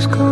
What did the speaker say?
ship